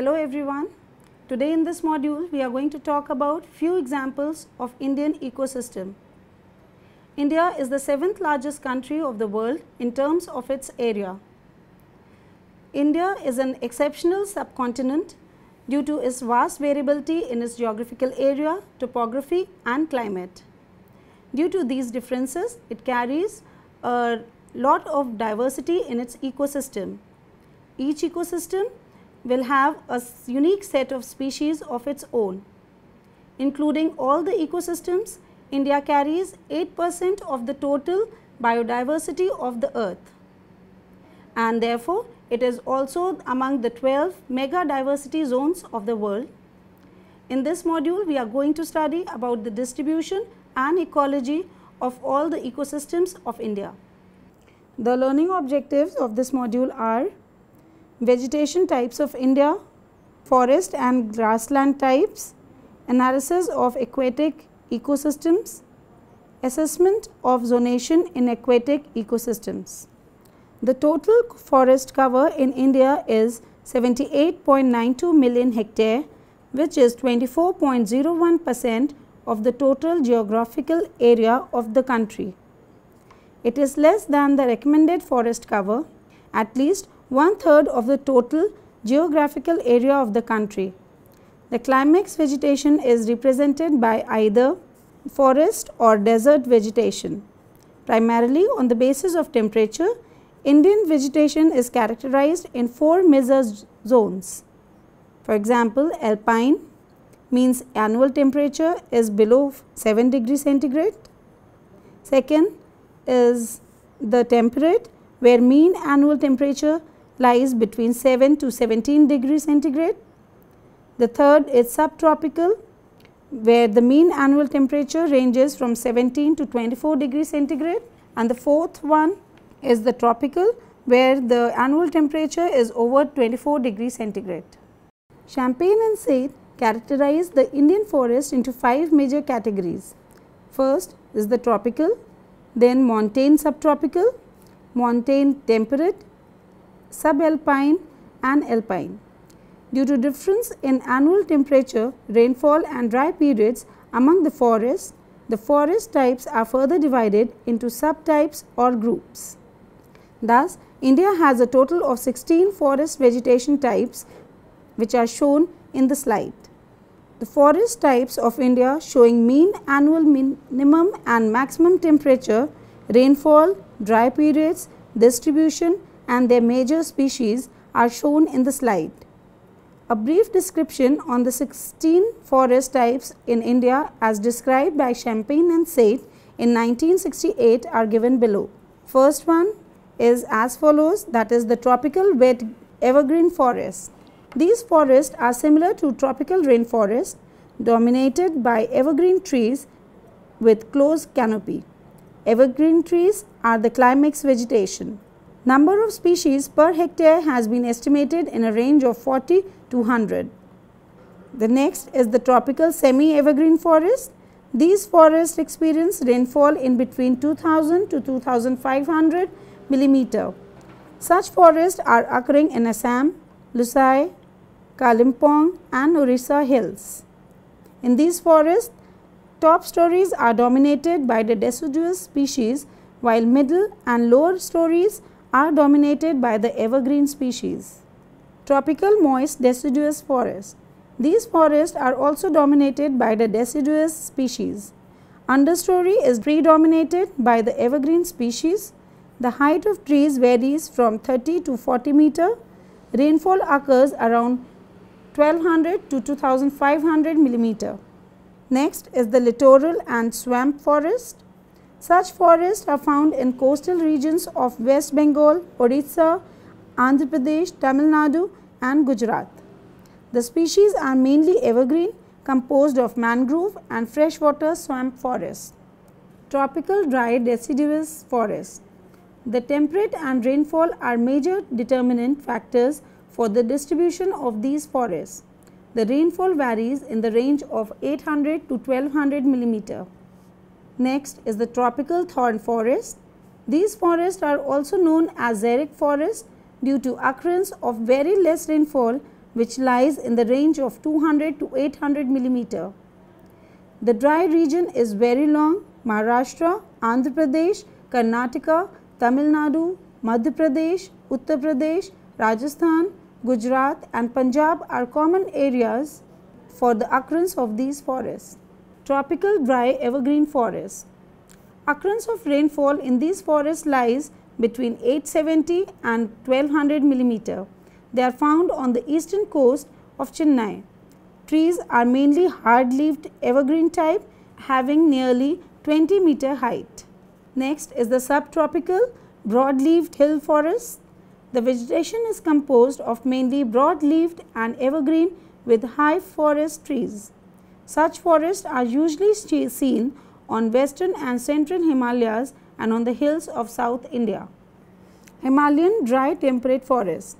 Hello everyone. Today in this module we are going to talk about few examples of Indian ecosystem. India is the seventh largest country of the world in terms of its area. India is an exceptional subcontinent due to its vast variability in its geographical area, topography and climate. Due to these differences, it carries a lot of diversity in its ecosystem. Each ecosystem will have a unique set of species of its own. Including all the ecosystems, India carries 8 percent of the total biodiversity of the earth and therefore, it is also among the 12 mega diversity zones of the world. In this module, we are going to study about the distribution and ecology of all the ecosystems of India. The learning objectives of this module are vegetation types of India, forest and grassland types, analysis of aquatic ecosystems, assessment of zonation in aquatic ecosystems. The total forest cover in India is 78.92 million hectare which is 24.01 percent of the total geographical area of the country. It is less than the recommended forest cover at least one third of the total geographical area of the country. The climax vegetation is represented by either forest or desert vegetation. Primarily on the basis of temperature, Indian vegetation is characterized in four major zones. For example, alpine means annual temperature is below 7 degree centigrade. Second is the temperate where mean annual temperature lies between 7 to 17 degrees centigrade. The third is subtropical where the mean annual temperature ranges from 17 to 24 degrees centigrade and the fourth one is the tropical where the annual temperature is over 24 degrees centigrade. Champion and Seth characterize the Indian forest into five major categories. First is the tropical, then montane subtropical, montane temperate, subalpine and alpine. Due to difference in annual temperature, rainfall and dry periods among the forests, the forest types are further divided into subtypes or groups. Thus, India has a total of 16 forest vegetation types which are shown in the slide. The forest types of India showing mean annual minimum and maximum temperature, rainfall, dry periods, distribution and their major species are shown in the slide. A brief description on the 16 forest types in India as described by Champion and Seth in 1968 are given below. First one is as follows that is the tropical wet evergreen forest. These forests are similar to tropical rainforest dominated by evergreen trees with close canopy. Evergreen trees are the climax vegetation. Number of species per hectare has been estimated in a range of 40 to 100. The next is the tropical semi-evergreen forest. These forests experience rainfall in between 2000 to 2500 millimeter. Such forests are occurring in Assam, Lushai, Kalimpong and Orissa hills. In these forests, top stories are dominated by the deciduous species while middle and lower stories are dominated by the evergreen species. Tropical moist deciduous forest. These forests are also dominated by the deciduous species. Understory is predominated by the evergreen species. The height of trees varies from 30 to 40 meter. Rainfall occurs around 1200 to 2500 millimeter. Next is the littoral and swamp forest. Such forests are found in coastal regions of West Bengal, Odisha, Andhra Pradesh, Tamil Nadu and Gujarat. The species are mainly evergreen composed of mangrove and freshwater swamp forests. Tropical dry deciduous forest. The temperate and rainfall are major determinant factors for the distribution of these forests. The rainfall varies in the range of 800 to 1200 millimeter. Next is the tropical thorn forest. These forests are also known as xeric forest due to occurrence of very less rainfall which lies in the range of 200 to 800 millimeter. The dry region is very long. Maharashtra, Andhra Pradesh, Karnataka, Tamil Nadu, Madhya Pradesh, Uttar Pradesh, Rajasthan, Gujarat and Punjab are common areas for the occurrence of these forests. Tropical dry evergreen forests. Occurrence of rainfall in these forests lies between 870 and 1200 millimeter. They are found on the eastern coast of Chennai. Trees are mainly hard-leaved evergreen type having nearly 20 meter height. Next is the subtropical broad-leaved hill forest. The vegetation is composed of mainly broad-leaved and evergreen with high forest trees. Such forests are usually seen on western and central Himalayas and on the hills of South India. Himalayan dry temperate forests.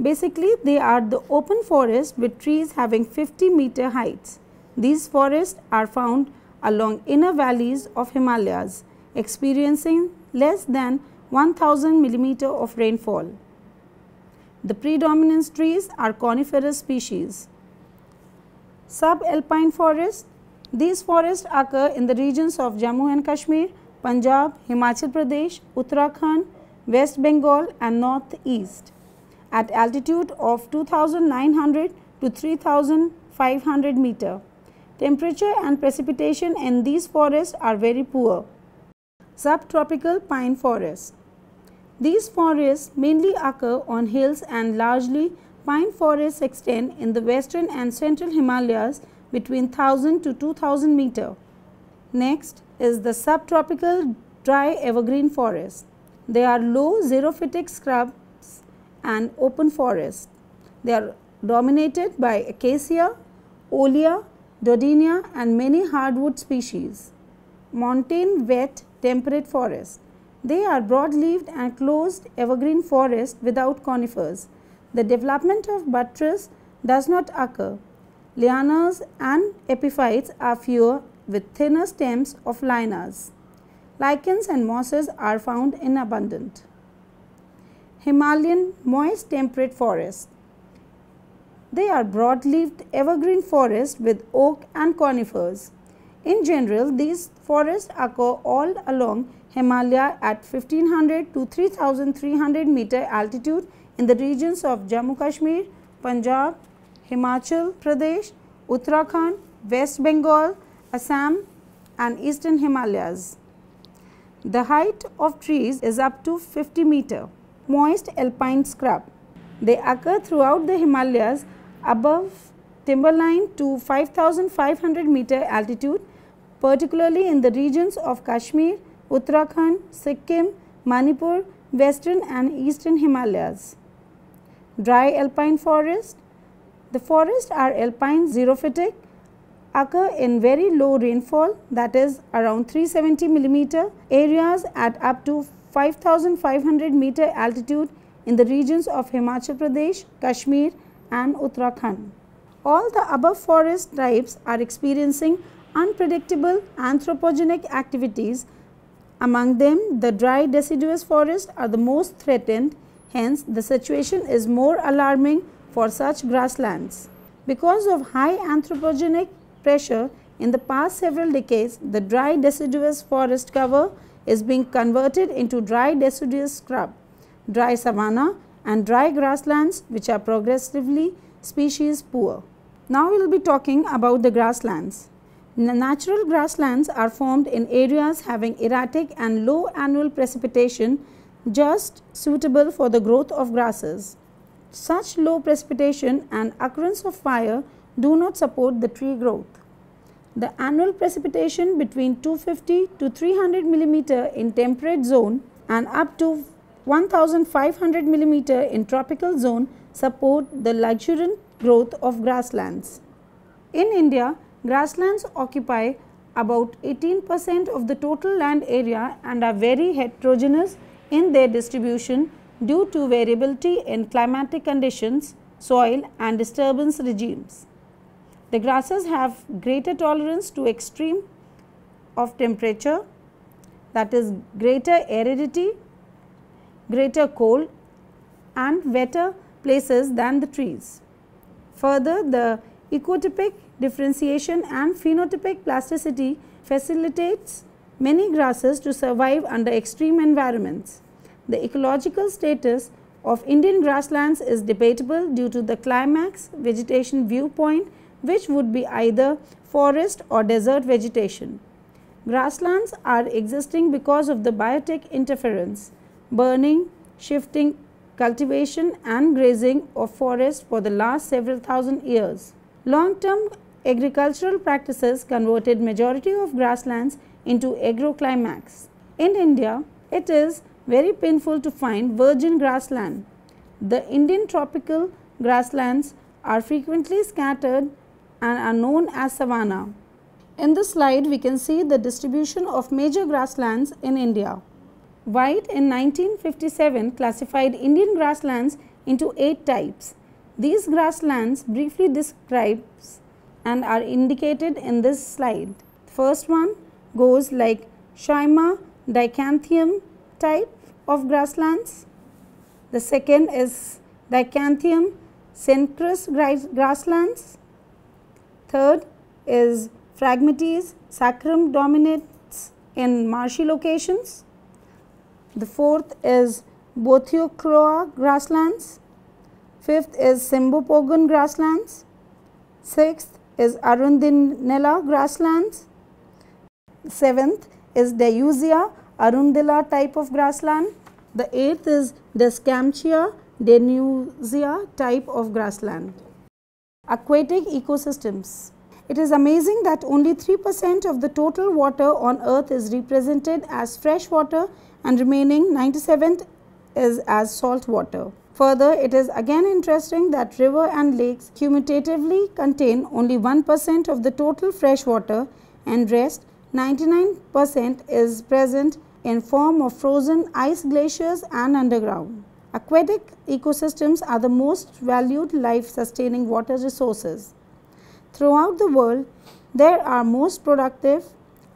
Basically, they are the open forest with trees having 50 meter heights. These forests are found along inner valleys of Himalayas, experiencing less than 1000 millimeter of rainfall. The predominant trees are coniferous species. Subalpine forests. These forests occur in the regions of Jammu and Kashmir, Punjab, Himachal Pradesh, Uttarakhand, West Bengal and North East at altitude of 2900 to 3500 meter. Temperature and precipitation in these forests are very poor. Subtropical pine forests. These forests mainly occur on hills and largely pine forests extend in the western and central Himalayas between 1000 to 2000 meter. Next is the subtropical dry evergreen forest. They are low xerophytic scrubs and open forest. They are dominated by acacia, olea, dodonaea and many hardwood species. Montane wet temperate forest. They are broad-leaved and closed evergreen forest without conifers. The development of buttress does not occur. Lianas and epiphytes are fewer with thinner stems of lianas. Lichens and mosses are found in abundant. Himalayan moist temperate forest. They are broad-leaved evergreen forests with oak and conifers. In general, these forests occur all along Himalaya at 1500 to 3300 meter altitude in the regions of Jammu Kashmir, Punjab, Himachal Pradesh, Uttarakhand, West Bengal, Assam and eastern Himalayas. The height of trees is up to 50 meter moist alpine scrub. They occur throughout the Himalayas above timberline to 5500 meter altitude, particularly in the regions of Kashmir, Uttarakhand, Sikkim, Manipur, western and eastern Himalayas. Dry alpine forest. The forests are alpine xerophytic, occur in very low rainfall that is around 370 millimeter areas at up to 5500 meter altitude in the regions of Himachal Pradesh, Kashmir and Uttarakhand. All the above forest types are experiencing unpredictable anthropogenic activities. Among them, the dry deciduous forests are the most threatened. Hence, the situation is more alarming for such grasslands. Because of high anthropogenic pressure in the past several decades, the dry deciduous forest cover is being converted into dry deciduous scrub, dry savanna and dry grasslands which are progressively species poor. Now, we will be talking about the grasslands. Natural grasslands are formed in areas having erratic and low annual precipitation just suitable for the growth of grasses. Such low precipitation and occurrence of fire do not support the tree growth. The annual precipitation between 250 to 300 millimeter in temperate zone and up to 1500 millimeter in tropical zone support the luxuriant growth of grasslands. In India, grasslands occupy about 18 percent of the total land area and are very heterogeneous in their distribution due to variability in climatic conditions, soil and disturbance regimes. The grasses have greater tolerance to extreme of temperature that is greater aridity, greater cold and wetter places than the trees. Further, the ecotypic differentiation and phenotypic plasticity facilitates many grasses to survive under extreme environments. The ecological status of Indian grasslands is debatable due to the climax vegetation viewpoint which would be either forest or desert vegetation. Grasslands are existing because of the biotic interference, burning, shifting, cultivation and grazing of forests for the last several thousand years. Long-term agricultural practices converted majority of grasslands into agroclimax. In India, it is very painful to find virgin grassland. The Indian tropical grasslands are frequently scattered and are known as savanna. In this slide, we can see the distribution of major grasslands in India. Whyte in 1957 classified Indian grasslands into 8 types. These grasslands briefly describes and are indicated in this slide. First one goes like Sehima dichanthium type of grasslands. The second is dichanthium cenchrus grasslands. Third is Phragmites saccharum dominates in marshy locations. The fourth is Bothriochloa grasslands. Fifth is Cymbopogon grasslands. Sixth is Arundinella grasslands. Seventh is Deyeuxia arundinella type of grassland. The eighth is Deschampsia deyeuxia type of grassland. Aquatic ecosystems. It is amazing that only 3 percent of the total water on earth is represented as fresh water and remaining 97 is as salt water. Further, it is again interesting that river and lakes cumulatively contain only 1 percent of the total fresh water and rest 99 percent is present in form of frozen ice glaciers and underground. Aquatic ecosystems are the most valued life sustaining water resources. Throughout the world, there are most productive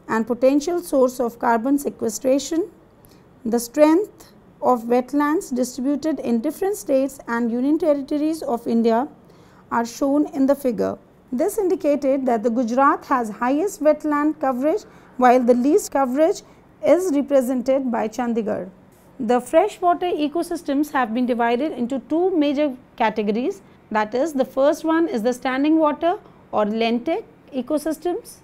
and potential source of carbon sequestration, the strength of wetlands distributed in different states and union territories of India are shown in the figure. This indicated that the Gujarat has highest wetland coverage while the least coverage is represented by Chandigarh. The freshwater ecosystems have been divided into two major categories that is the first one is the standing water or lentic ecosystems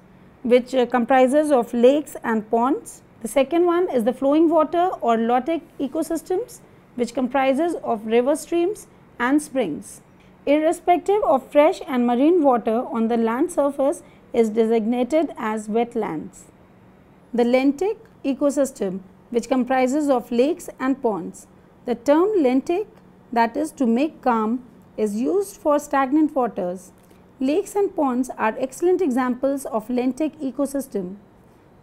which comprises of lakes and ponds the second one is the flowing water or lotic ecosystems which comprises of river streams and springs. Irrespective of fresh and marine water on the land surface is designated as wetlands. The lentic ecosystem which comprises of lakes and ponds. The term lentic that is to make calm is used for stagnant waters. Lakes and ponds are excellent examples of lentic ecosystem.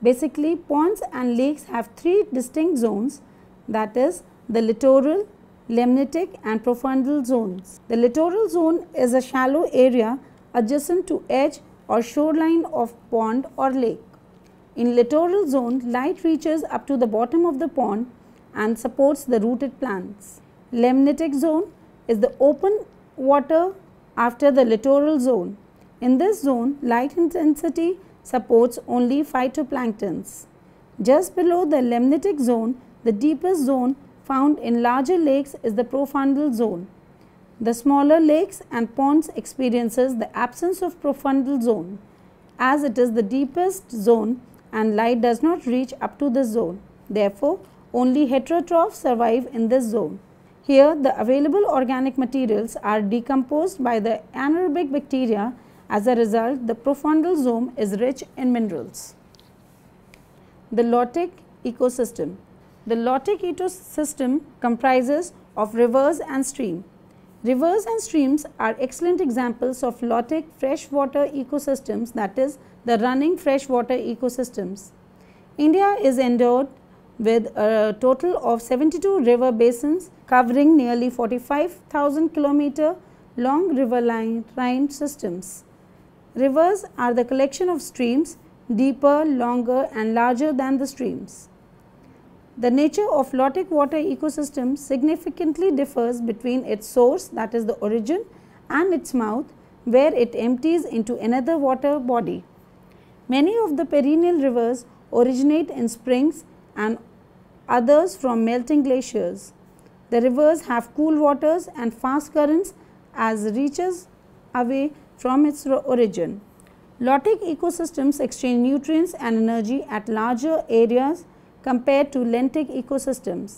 Basically, ponds and lakes have three distinct zones that is the littoral, limnetic and profundal zones. The littoral zone is a shallow area adjacent to edge or shoreline of pond or lake. In littoral zone, light reaches up to the bottom of the pond and supports the rooted plants. Limnetic zone is the open water after the littoral zone. In this zone, light intensity supports only phytoplanktons. Just below the limnetic zone, the deepest zone found in larger lakes is the profundal zone. The smaller lakes and ponds experiences the absence of profundal zone as it is the deepest zone and light does not reach up to this zone. Therefore, only heterotrophs survive in this zone. Here, the available organic materials are decomposed by the anaerobic bacteria as a result, the profundal zone is rich in minerals. The lotic ecosystem. The lotic ecosystem comprises of rivers and streams. Rivers and streams are excellent examples of lotic freshwater ecosystems that is the running freshwater ecosystems. India is endowed with a total of 72 river basins covering nearly 45,000 kilometer long riverine systems. Rivers are the collection of streams deeper, longer and larger than the streams. The nature of lotic water ecosystem significantly differs between its source that is the origin and its mouth where it empties into another water body. Many of the perennial rivers originate in springs and others from melting glaciers. The rivers have cool waters and fast currents as reaches away from its origin. Lotic ecosystems exchange nutrients and energy at larger areas compared to lentic ecosystems.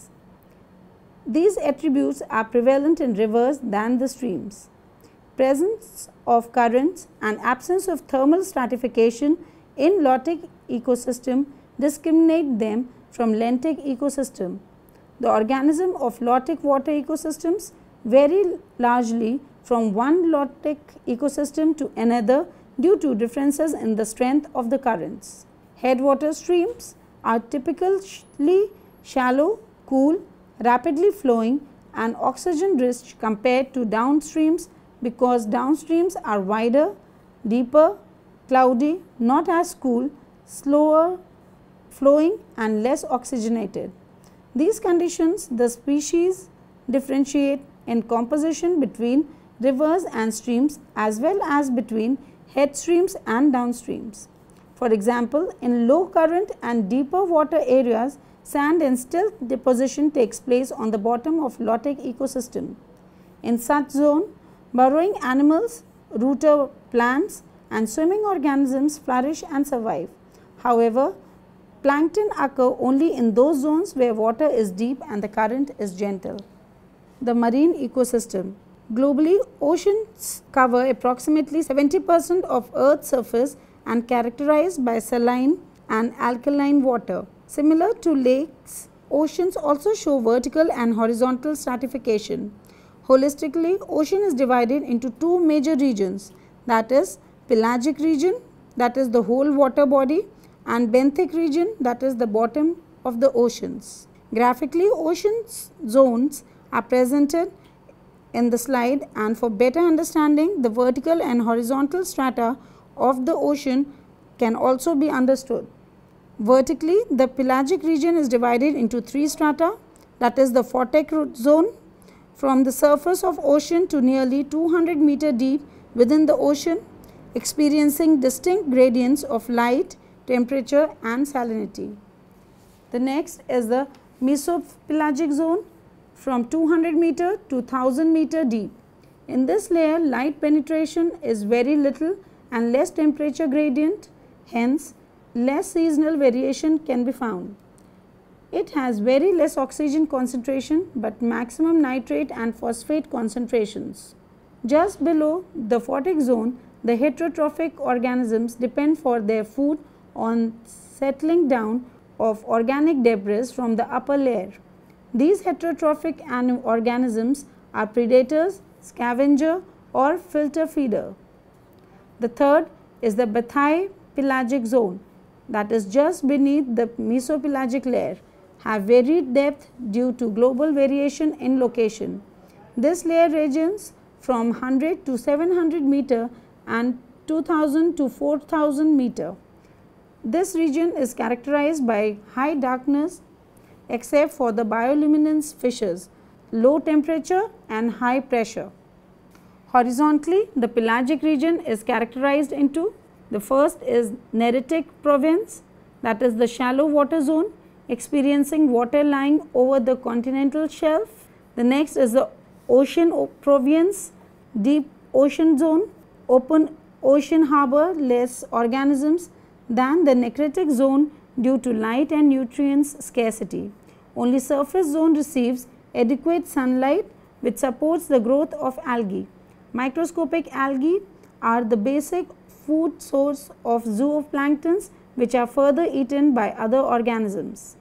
These attributes are prevalent in rivers than the streams. Presence of currents and absence of thermal stratification in lotic ecosystem discriminate them from lentic ecosystem. The organism of lotic water ecosystems vary largely from one lotic ecosystem to another due to differences in the strength of the currents. Headwater streams are typically shallow, cool, rapidly flowing and oxygen rich compared to downstreams because downstreams are wider, deeper, cloudy, not as cool, slower flowing and less oxygenated. These conditions the species differentiate in composition between rivers and streams as well as between head streams and downstreams. For example, in low current and deeper water areas, sand and silt deposition takes place on the bottom of lotic ecosystem. In such zone, burrowing animals, rooter plants and swimming organisms flourish and survive. However, plankton occur only in those zones where water is deep and the current is gentle. The marine ecosystem Globally, oceans cover approximately 70 percent of Earth's surface and characterized by saline and alkaline water. Similar to lakes, oceans also show vertical and horizontal stratification. Holistically, ocean is divided into two major regions that is pelagic region that is the whole water body and benthic region that is the bottom of the oceans. Graphically, ocean zones are presented in the slide and for better understanding the vertical and horizontal strata of the ocean can also be understood. Vertically, the pelagic region is divided into three strata that is the photic zone from the surface of ocean to nearly 200 meter deep within the ocean experiencing distinct gradients of light, temperature and salinity. The next is the mesopelagic zone from 200 meter to 1000 meter deep. In this layer light penetration is very little and less temperature gradient hence less seasonal variation can be found. It has very less oxygen concentration but maximum nitrate and phosphate concentrations. Just below the photic zone the heterotrophic organisms depend for their food on settling down of organic debris from the upper layer. These heterotrophic organisms are predators, scavenger or filter feeder. The third is the bathypelagic zone that is just beneath the mesopelagic layer have varied depth due to global variation in location. This layer ranges from 100 to 700 meter and 2000 to 4000 meter. This region is characterized by high darkness except for the bioluminescence fissures, low temperature and high pressure. Horizontally, the pelagic region is characterized into the first is Neritic province that is the shallow water zone experiencing water lying over the continental shelf. The next is the ocean province, deep ocean zone, open ocean harbor less organisms than the neritic zone due to light and nutrients scarcity. Only surface zone receives adequate sunlight which supports the growth of algae. Microscopic algae are the basic food source of zooplanktons which are further eaten by other organisms.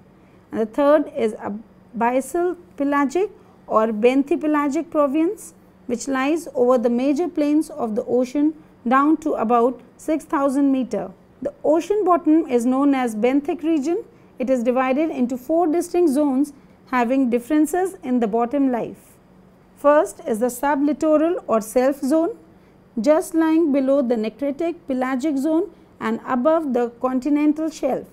And the third is a abyssal pelagic or benthipelagic province which lies over the major plains of the ocean down to about 6000 meter. The ocean bottom is known as benthic region. It is divided into four distinct zones having differences in the bottom life. First is the sublittoral or shelf zone just lying below the neritic pelagic zone and above the continental shelf.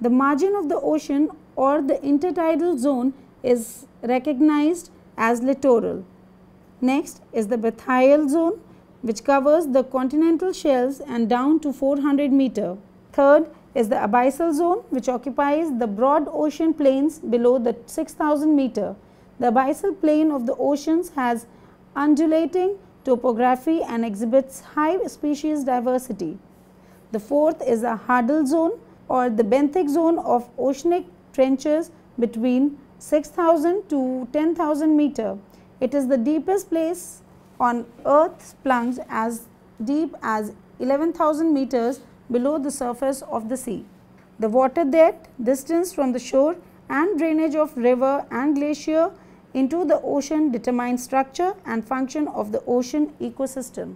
The margin of the ocean or the intertidal zone is recognized as littoral. Next is the bathyal zone which covers the continental shelves and down to 400 meter. Third is the abyssal zone which occupies the broad ocean plains below the 6000 meter. The abyssal plain of the oceans has undulating topography and exhibits high species diversity. The fourth is a Hadal zone or the benthic zone of oceanic trenches between 6000 to 10,000 meter. It is the deepest place on earth's plunge as deep as 11,000 meters below the surface of the sea. The water depth, distance from the shore and drainage of river and glacier into the ocean determine structure and function of the ocean ecosystem.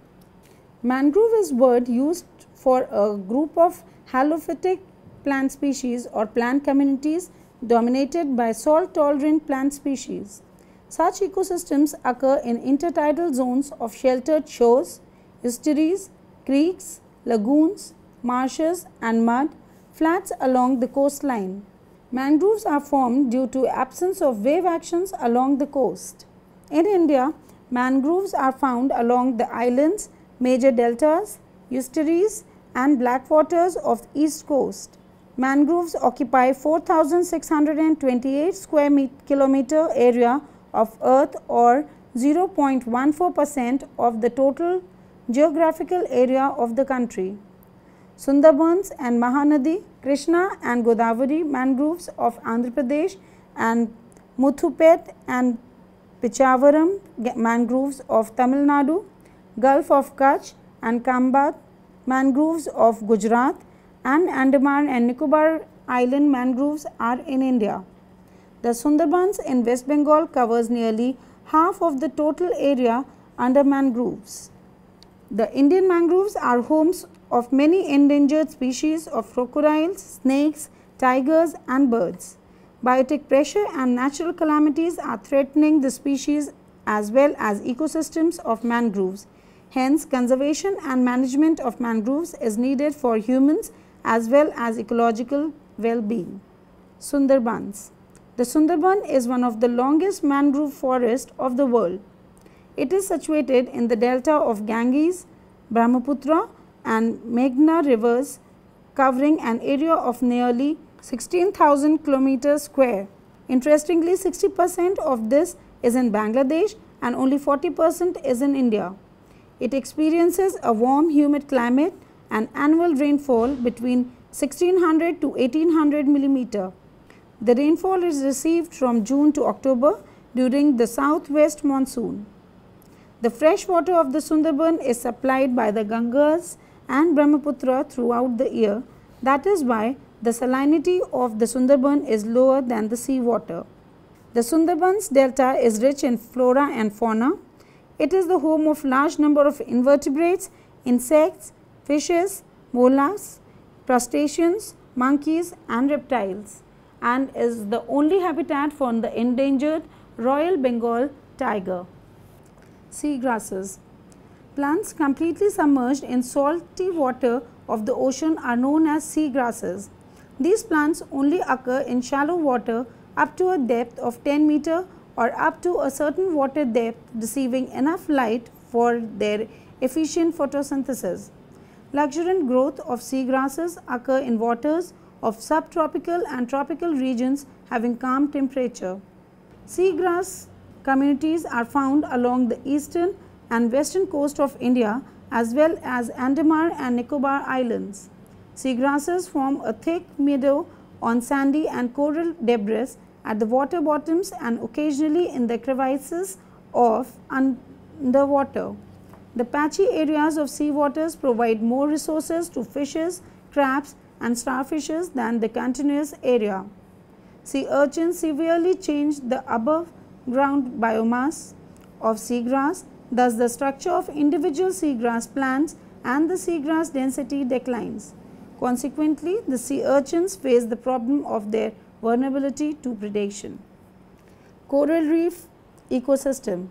Mangrove is word used for a group of halophytic plant species or plant communities dominated by salt tolerant plant species. Such ecosystems occur in intertidal zones of sheltered shores, estuaries, creeks, lagoons, marshes and mud flats along the coastline. Mangroves are formed due to absence of wave actions along the coast. In India, mangroves are found along the islands, major deltas, estuaries and blackwaters of the east coast. Mangroves occupy 4628 square kilometer area of earth or 0.14 percent of the total geographical area of the country. Sundarbans and Mahanadi, Krishna and Godavari mangroves of Andhra Pradesh and Muthupet and Pichavaram mangroves of Tamil Nadu, Gulf of Kutch and Khambhat mangroves of Gujarat and Andaman and Nicobar island mangroves are in India. The Sundarbans in West Bengal covers nearly half of the total area under mangroves. The Indian mangroves are homes of many endangered species of crocodiles, snakes, tigers and birds. Biotic pressure and natural calamities are threatening the species as well as ecosystems of mangroves. Hence, conservation and management of mangroves is needed for humans as well as ecological well-being. Sundarbans The Sundarban is one of the longest mangrove forests of the world. It is situated in the delta of Ganges, Brahmaputra and Meghna rivers covering an area of nearly 16,000 kilometers square. Interestingly, 60 percent of this is in Bangladesh and only 40 percent is in India. It experiences a warm humid climate and annual rainfall between 1600 to 1800 millimeter. The rainfall is received from June to October during the southwest monsoon. The fresh water of the Sundarban is supplied by the Ganges and Brahmaputra throughout the year. That is why the salinity of the Sundarban is lower than the sea water. The Sundarban's delta is rich in flora and fauna. It is the home of large number of invertebrates, insects, fishes, mollusks, crustaceans, monkeys and reptiles and is the only habitat for the endangered Royal Bengal tiger. Sea grasses Plants completely submerged in salty water of the ocean are known as sea grasses. These plants only occur in shallow water up to a depth of 10 meter or up to a certain water depth receiving enough light for their efficient photosynthesis. Luxuriant growth of sea grasses occur in waters of subtropical and tropical regions having calm temperature. Seagrass communities are found along the eastern and western coast of India as well as Andaman and Nicobar islands. Seagrasses form a thick meadow on sandy and coral debris at the water bottoms and occasionally in the crevices of underwater. The patchy areas of sea waters provide more resources to fishes, crabs and starfishes than the continuous area. Sea urchins severely change the above ground biomass of seagrass Thus, the structure of individual seagrass plants and the seagrass density declines. Consequently, the sea urchins face the problem of their vulnerability to predation. Coral reef ecosystem.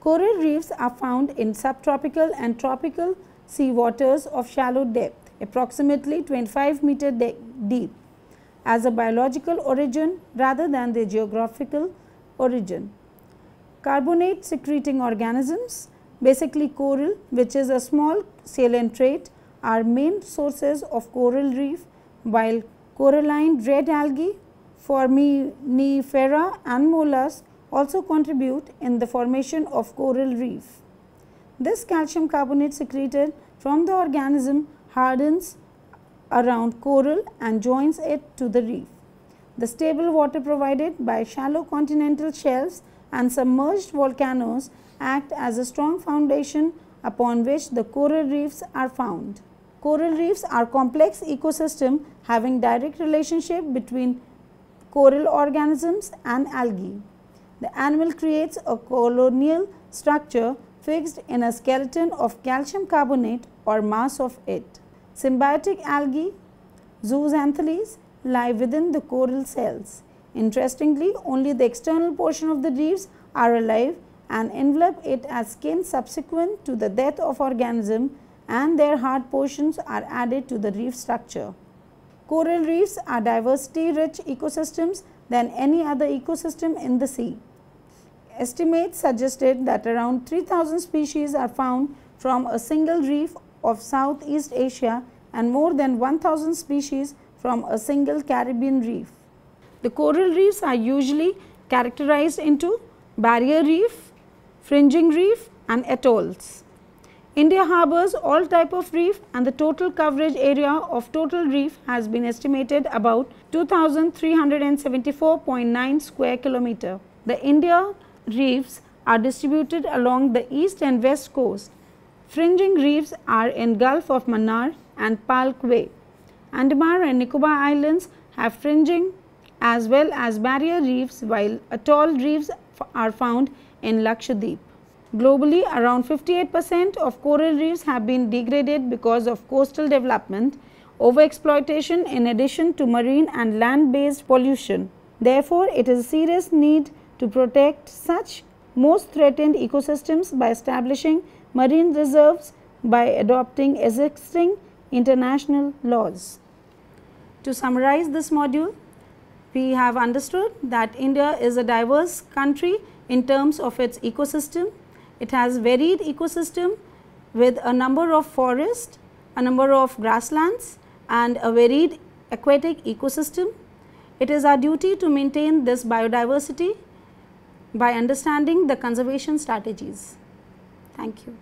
Coral reefs are found in subtropical and tropical sea waters of shallow depth, approximately 25 meter deep, as a biological origin rather than their geographical origin. Carbonate secreting organisms, basically coral which is a small coelenterate are main sources of coral reef while coralline red algae, foraminifera and mollusks also contribute in the formation of coral reef. This calcium carbonate secreted from the organism hardens around coral and joins it to the reef. The stable water provided by shallow continental shelves and submerged volcanoes act as a strong foundation upon which the coral reefs are found. Coral reefs are complex ecosystem having direct relationship between coral organisms and algae. The animal creates a colonial structure fixed in a skeleton of calcium carbonate or mass of it. Symbiotic algae, zooxanthellae, lie within the coral cells. Interestingly, only the external portion of the reefs are alive and envelop it as skin subsequent to the death of organism and their hard portions are added to the reef structure. Coral reefs are diversity rich ecosystems than any other ecosystem in the sea. Estimates suggested that around 3000 species are found from a single reef of Southeast Asia and more than 1000 species from a single Caribbean reef. The coral reefs are usually characterized into barrier reef, fringing reef and atolls. India harbors all type of reef and the total coverage area of total reef has been estimated about 2374.9 square kilometer. The India reefs are distributed along the east and west coast. Fringing reefs are in Gulf of Mannar and Palk Andaman and Nicobar Islands have fringing as well as barrier reefs while atoll reefs are found in Lakshadweep. Globally, around 58 percent of coral reefs have been degraded because of coastal development, overexploitation in addition to marine and land based pollution. Therefore, it is a serious need to protect such most threatened ecosystems by establishing marine reserves by adopting existing international laws. To summarize this module, we have understood that India is a diverse country in terms of its ecosystem. It has varied ecosystem with a number of forests, a number of grasslands and a varied aquatic ecosystem. It is our duty to maintain this biodiversity by understanding the conservation strategies. Thank you.